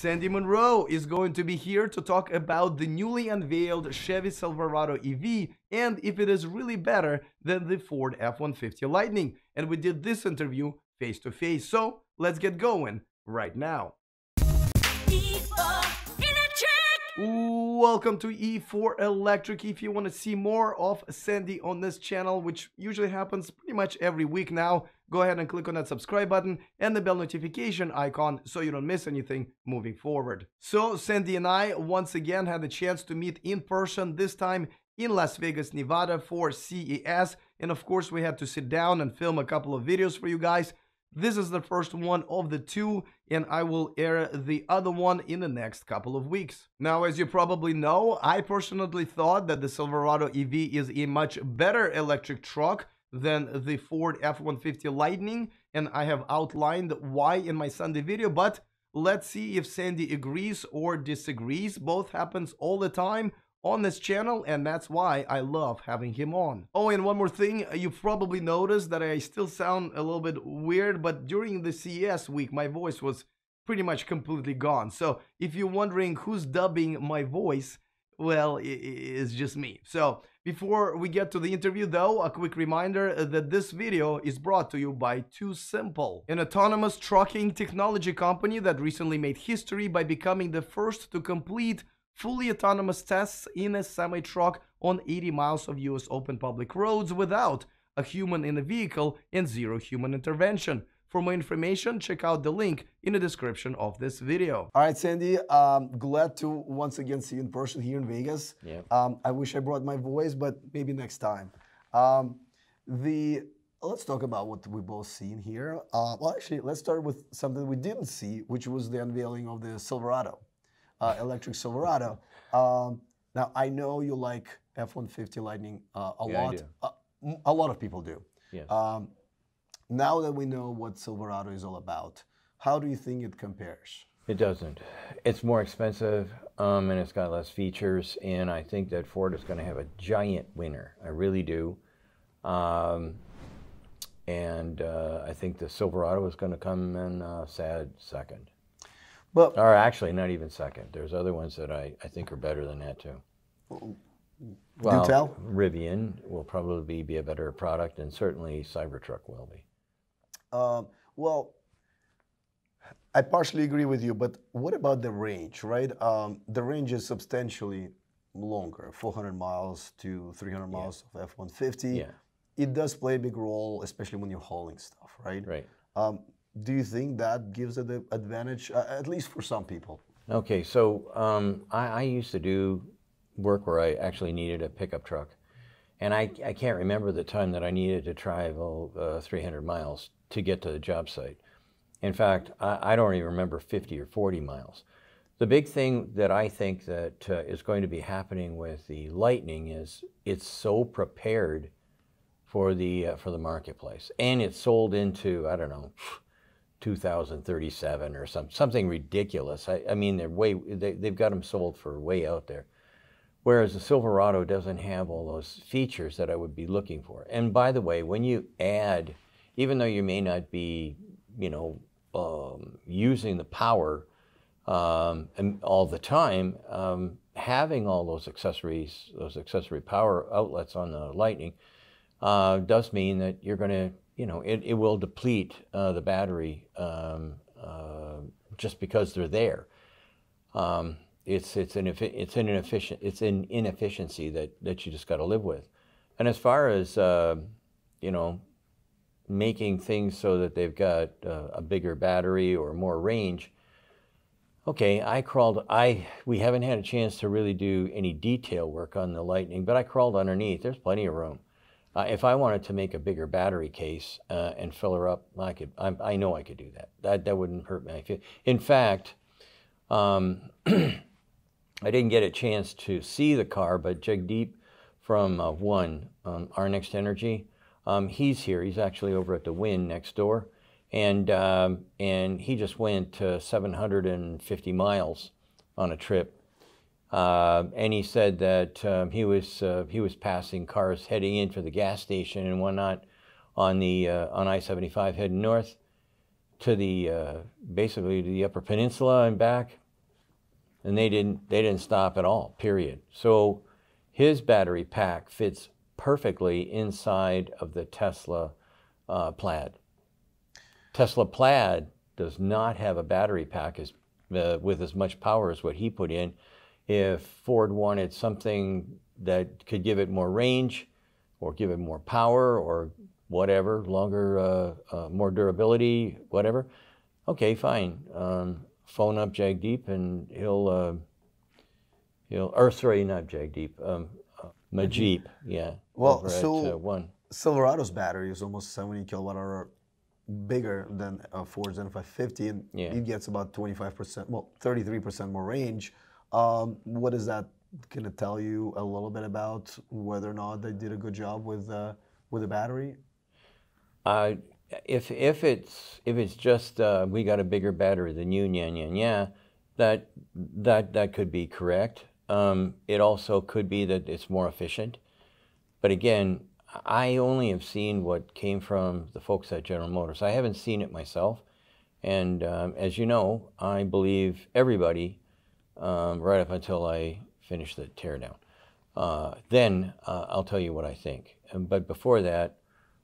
Sandy Munro is going to be here to talk about the newly unveiled Chevy Silverado EV and if it is really better than the Ford F-150 Lightning. And we did this interview face to face. So let's get going right now. Welcome to E4 Electric. If you want to see more of Sandy on this channel, which usually happens pretty much every week now, go ahead and click on that subscribe button and the bell notification icon so you don't miss anything moving forward. So Sandy and I once again had the chance to meet in person, this time in Las Vegas, Nevada for CES. And of course, we had to sit down and film a couple of videos for you guys. This is the first one of the two, and I will air the other one in the next couple of weeks. Now, as you probably know, I personally thought that the Silverado EV is a much better electric truck than the Ford F-150 Lightning, and I have outlined why in my Sunday video, but let's see if Sandy agrees or disagrees. Both happens all the time on this channel and that's why I love having him on. Oh, and one more thing, you've probably noticed that I still sound a little bit weird, but during the CES week, my voice was pretty much completely gone. So if you're wondering who's dubbing my voice, well, it's just me. So before we get to the interview though, a quick reminder that this video is brought to you by TuSimple, an autonomous trucking technology company that recently made history by becoming the first to complete fully autonomous tests in a semi-truck on 80 miles of US open public roads without a human in the vehicle and zero human intervention. For more information, check out the link in the description of this video. All right, Sandy, um, glad to once again see you in person here in Vegas. Yeah. Um, I wish I brought my voice, but maybe next time. Um, the Let's talk about what we both seen here. Uh, well, actually, let's start with something we didn't see, which was the unveiling of the Silverado uh, electric Silverado. Um, now I know you like F-150 Lightning uh, a yeah, lot. Uh, a lot of people do. Yes. Um, now that we know what Silverado is all about, how do you think it compares? It doesn't. It's more expensive um, and it's got less features. And I think that Ford is going to have a giant winner. I really do. Um, and uh, I think the Silverado is going to come in uh, sad second. But or actually, not even second. There's other ones that I, I think are better than that too. Well, Do tell. Rivian will probably be, be a better product, and certainly Cybertruck will be. Um, well, I partially agree with you, but what about the range, right? Um, the range is substantially longer, 400 miles to 300 miles yeah. of F-150. Yeah. It does play a big role, especially when you're hauling stuff, right? Right. Um, do you think that gives it the advantage, uh, at least for some people? Okay, so um, I, I, used to do work where I actually needed a pickup truck. And I, I can't remember the time that I needed to travel uh, 300 miles to get to the job site. In fact, I, I, don't even remember 50 or 40 miles. The big thing that I think that uh, is going to be happening with the Lightning is it's so prepared for the uh, for the marketplace, and it's sold into I don't know 2037 or some, something ridiculous. I, I mean, they're way, they, they've got them sold for way out there. Whereas the Silverado doesn't have all those features that I would be looking for. And by the way, when you add, even though you may not be, you know, um, using the power um, all the time, um, having all those accessories, those accessory power outlets on the Lightning, uh, does mean that you're going to you know, it, it will deplete uh, the battery um, uh, just because they're there. Um, it's it's an it's an inefficient it's an inefficiency that that you just got to live with. And as far as uh, you know, making things so that they've got uh, a bigger battery or more range. Okay, I crawled. I we haven't had a chance to really do any detail work on the Lightning, but I crawled underneath. There's plenty of room. Uh, if I wanted to make a bigger battery case uh, and fill her up, I could. I, I, know I could do that. That that wouldn't hurt me. In fact, um, I didn't get a chance to see the car, but Jagdeep from uh, One, um, Our Next Energy, um, he's here. He's actually over at the Wynn next door, and um, and he just went 750 miles on a trip uh, and he said that um, he was uh, he was passing cars heading in for the gas station and whatnot on the uh, on I-75 heading north to the uh, basically to the Upper Peninsula and back. and they didn't they didn't stop at all. Period. So his battery pack fits perfectly inside of the Tesla uh, Plaid. Tesla Plaid does not have a battery pack as, uh, with as much power as what he put in. If Ford wanted something that could give it more range, or give it more power, or whatever, longer, uh, uh more durability, whatever, okay, fine. Um, phone up Jagdeep, and he'll uh, he'll or sorry, not Jagdeep, um, uh, Mujeeb, yeah. Well, so at, uh, one Silverado's battery is almost 70 kilowatt hour bigger than a Ford's N550, and yeah. it gets about 25%, well, 33% more range. Um, what is that going to tell you a little bit about whether or not they did a good job with uh, with the battery? Uh, if if it's if it's just uh, we got a bigger battery than you, yeah, yeah, yeah, that that that could be correct. Um, it also could be that it's more efficient. But again, I only have seen what came from the folks at General Motors. I haven't seen it myself. And um, as you know, I believe everybody um, right up until I finish the teardown. Uh, then uh, I'll tell you what I think. But before that,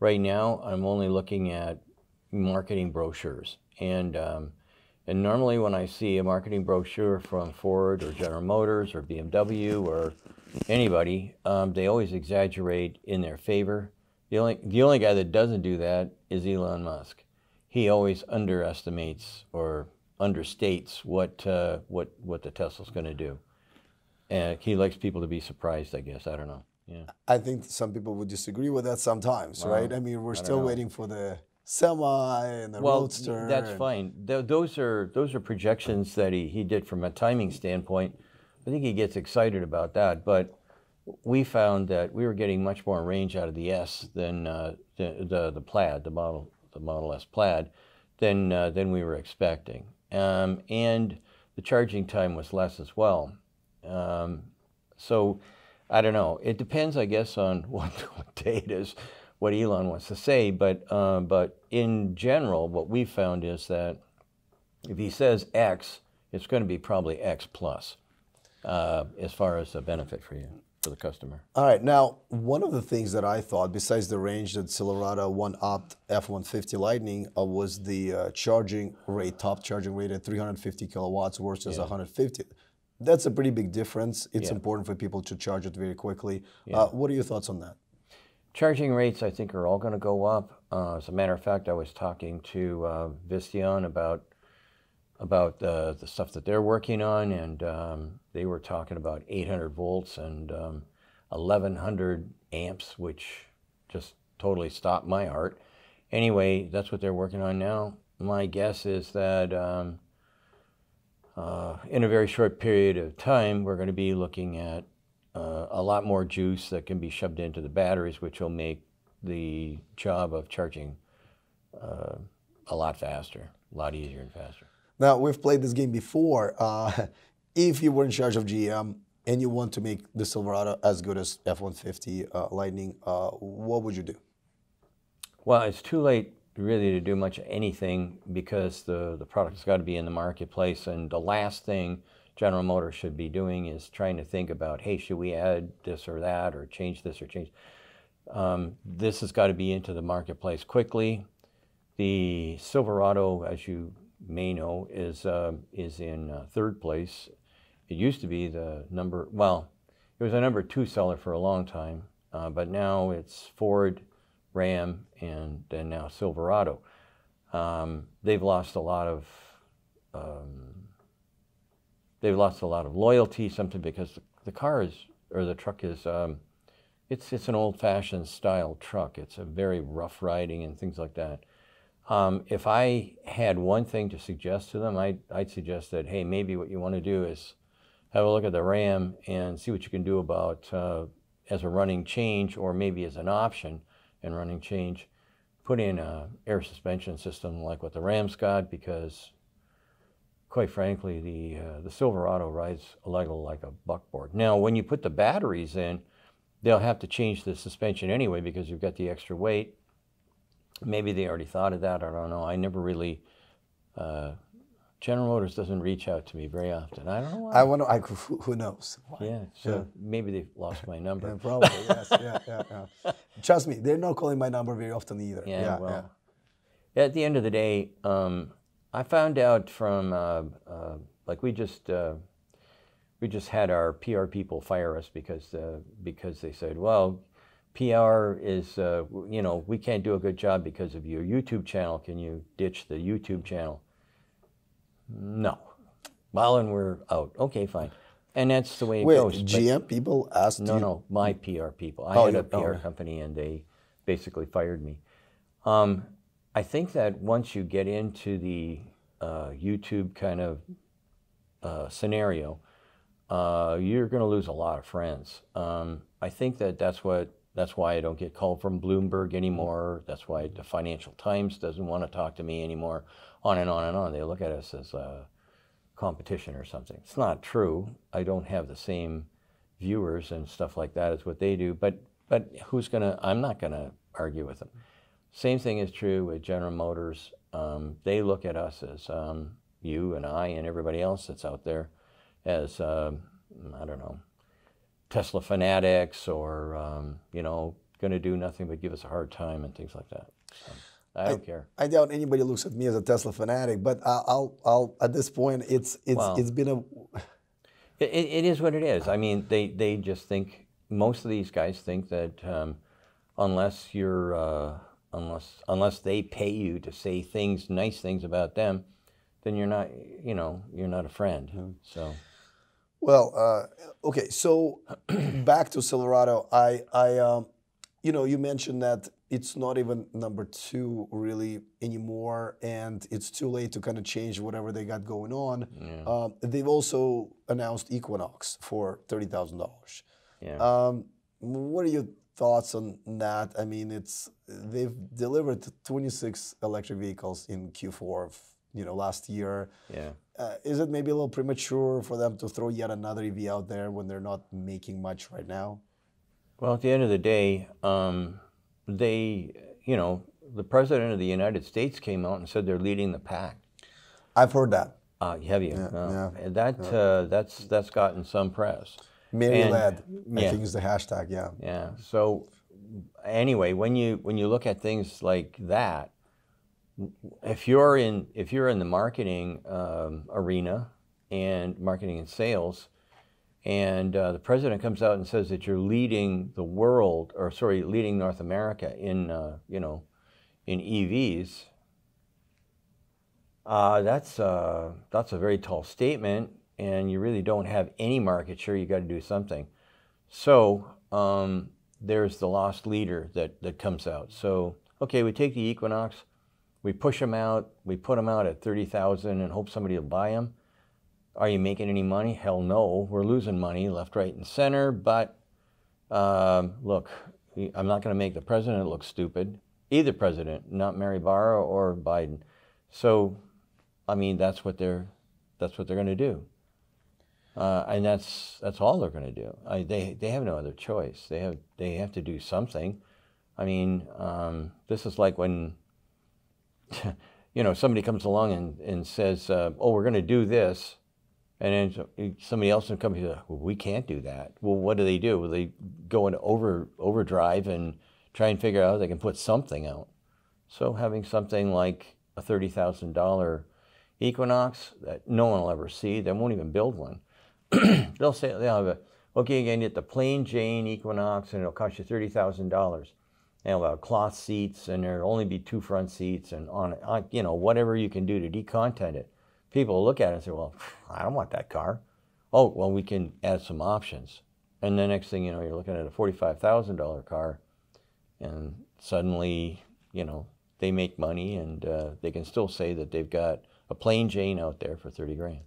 right now I'm only looking at marketing brochures. And, um, and normally when I see a marketing brochure from Ford or General Motors or BMW or anybody, um, they always exaggerate in their favor. The only, the only guy that doesn't do that is Elon Musk. He always underestimates or understates what, uh, what, what the Tesla's going to do. And he likes people to be surprised, I guess. I don't know. Yeah. I think some people would disagree with that sometimes, right? I mean, we're I still waiting for the semi and the well, roadster. That's and... fine. Th- those are those are projections that he, he did from a timing standpoint. I think he gets excited about that, but we found that we were getting much more range out of the S than uh, the, the, the Plaid, the model the Model S Plaid, than uh, than we were expecting, um, and the charging time was less as well. Um, so I don't know. It depends, I guess, on what, what day it is, what Elon wants to say. But uh, but in general, what we found is that if he says X, it's going to be probably X plus uh, as far as a benefit for you for the customer. All right. Now, one of the things that I thought, besides the range that Silverado one opt F-150 Lightning, uh, was the uh, charging rate, top charging rate at 350 kilowatts versus yeah. 150 that's a pretty big difference. It's yeah. important for people to charge it very quickly. Yeah. Uh, what are your thoughts on that? Charging rates, I think, are all going to go up. Uh, as a matter of fact, I was talking to uh, Visteon about about the stuff that they're working on, and um, they were talking about 800 volts and um, 1100 amps, which just totally stopped my heart. Anyway, that's what they're working on now. My guess is that um, uh, in a very short period of time, we're going to be looking at uh, a lot more juice that can be shoved into the batteries, which will make the job of charging uh, a lot faster, a lot easier and faster. Now, we've played this game before. If you were in charge of GM and you want to make the Silverado as good as F-150 uh, Lightning, uh, what would you do? Well, it's too late really to do much anything because the, the product's got to be in the marketplace. And the last thing General Motors should be doing is trying to think about, hey, should we add this or that or change this or change. Um, this has got to be into the marketplace quickly. The Silverado, as you may know, is uh, is in uh, third place. It used to be the number well, it was a number two seller for a long time, uh, but now it's Ford, Ram, and then now Silverado. Um, they've lost a lot of um, they've lost a lot of loyalty, something because the, the car is or the truck is um, it's it's an old-fashioned style truck. It's a very rough riding and things like that. Um, if I had one thing to suggest to them, I'd, I'd suggest that hey, maybe what you want to do is have a look at the Ram and see what you can do about uh, as a running change or maybe as an option and running change, put in a air suspension system like what the Rams got because quite frankly, the, uh, the Silverado rides a little like a buckboard. Now, when you put the batteries in, they'll have to change the suspension anyway because you've got the extra weight. Maybe they already thought of that. I don't know. I never really uh, General Motors doesn't reach out to me very often. I don't know why. I wonder. I, who knows? Why? Yeah. So yeah. maybe they've lost my number. Yeah, probably. yes. Yeah, yeah. Yeah. Trust me, they're not calling my number very often either. Yeah. yeah well. Yeah. At the end of the day, um, I found out from uh, uh, like we just uh, we just had our PR people fire us because uh, because they said, well, PR is uh, you know we can't do a good job because of your YouTube channel. Can you ditch the YouTube channel? No. Well, and we're out. Okay, fine. And that's the way it Wait, goes. GM people asked no, you? No, my PR people. I oh, had a PR oh. company, and they basically fired me. Um, I think that once you get into the uh, YouTube kind of uh, scenario, uh, you're going to lose a lot of friends. Um, I think that that's what that's why I don't get called from Bloomberg anymore. That's why the Financial Times doesn't want to talk to me anymore. On and on and on. They look at us as a competition or something. It's not true. I don't have the same viewers and stuff like that as what they do. But but who's gonna? I'm not gonna argue with them. Same thing is true with General Motors. Um, they look at us as um, you and I and everybody else that's out there as uh, I don't know Tesla fanatics or um, you know going to do nothing but give us a hard time and things like that. So, I don't I, care. I doubt anybody looks at me as a Tesla fanatic, but I'll, I'll, at this point, it's it's well, it's been a. It, it is what it is. I mean, they they just think most of these guys think that um, unless you're uh, unless unless they pay you to say things nice things about them, then you're not you know you're not a friend. Mm-hmm. So. Well, uh, okay. So back to Silverado, I, I, um, you know, you mentioned that it's not even number two really anymore, and it's too late to kind of change whatever they got going on. Yeah. Um, they've also announced Equinox for thirty thousand dollars. Yeah. Um, what are your thoughts on that? I mean, it's they've delivered twenty six electric vehicles in Q4 of you know last year. Yeah. Uh, is it maybe a little premature for them to throw yet another EV out there when they're not making much right now? Well, at the end of the day, um, they, you know, the president of the United States came out and said they're leading the pack. I've heard that. Uh, have you? Yeah, yeah that yeah. Uh, that's that's gotten some press. Mary led, I yeah. think is the hashtag. Yeah. Yeah. So anyway, when you when you look at things like that, if you're in if you're in the marketing um, arena and marketing and sales, and uh, the president comes out and says that you're leading the world, or sorry, leading North America in uh, you know in EVs, uh, that's uh, that's a very tall statement, and you really don't have any market share. You got to do something. So um, there's the lost leader that that comes out. So okay, we take the Equinox we push them out, we put them out at 30,000 and hope somebody will buy them. Are you making any money? Hell no. We're losing money left, right, and center. But um, look, I'm not going to make the president look stupid. Either president, not Mary Barra or Biden. So, I mean, that's what they're that's what they're going to do. Uh, and that's that's all they're going to do. I, they they have no other choice. They have they have to do something. I mean, um, this is like when you know, somebody comes along and, and says, uh, oh, we're going to do this. And then somebody else in the company says, well, we can't do that. Well, what do they do? Well, they go into over, overdrive and try and figure out how they can put something out. So having something like a $30,000 Equinox that no one will ever see, they won't even build one. they'll say, they'll have a, okay, again, get the plain Jane Equinox and it'll cost you $30,000 and we'll have cloth seats, and there'll only be two front seats, and on, on you know whatever you can do to decontent it. People look at it and say, "Well, I don't want that car." Oh, well, we can add some options, and the next thing you know, you're looking at a forty-five thousand dollar car, and suddenly, you know, they make money, and uh, they can still say that they've got a plain Jane out there for thirty grand.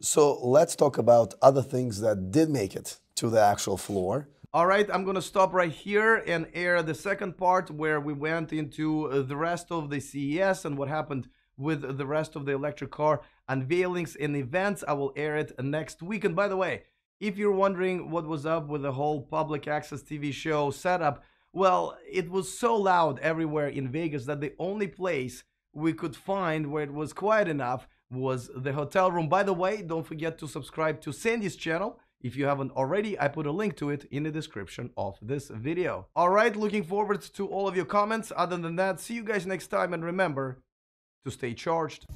So let's talk about other things that did make it to the actual floor. All right, I'm gonna stop right here and air the second part where we went into uh, the rest of the CES and what happened with the rest of the electric car unveilings and events. I will air it next week. And by the way, if you're wondering what was up with the whole public access TV show setup, well, it was so loud everywhere in Vegas that the only place we could find where it was quiet enough was the hotel room. By the way, don't forget to subscribe to Sandy's channel. If you haven't already, I put a link to it in the description of this video. Alright, looking forward to all of your comments. Other than that, see you guys next time and remember to stay charged.